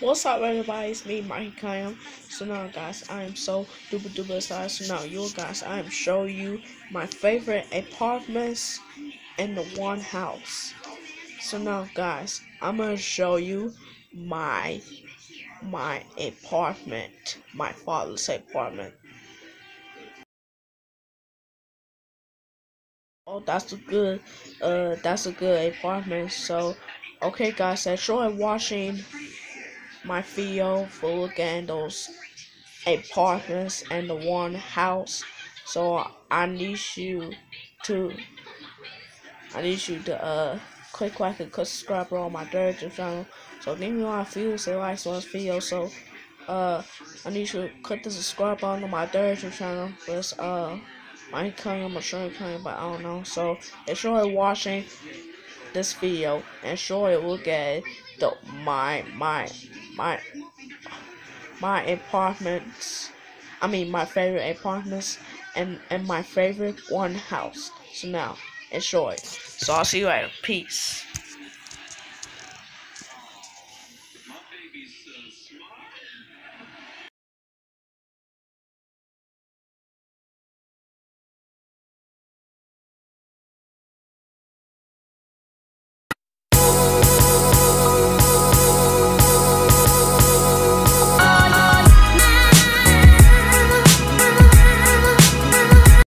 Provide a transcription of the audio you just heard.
What's up everybody, it's me, Mike Kayam. So now guys, I am so duper duper excited. So now you guys, I am showing you my favorite apartments in the one house. So now guys, I'm gonna show you my my apartment, my father's apartment. Oh, that's a good, uh, that's a good apartment. So, okay, guys, enjoy watching my video for looking at those apartments and the one house. So I need you to, I need you to uh click like and subscribe on my direct channel. So give me a lot views and likes on this video. So uh I need you to click the subscribe button on my direct channel. But uh my income, I'm a sure income, but I don't know. So enjoy watching this video. Enjoy look at the my my my my apartments. I mean my favorite apartments and and my favorite one house. So now enjoy. So I'll see you later. Peace.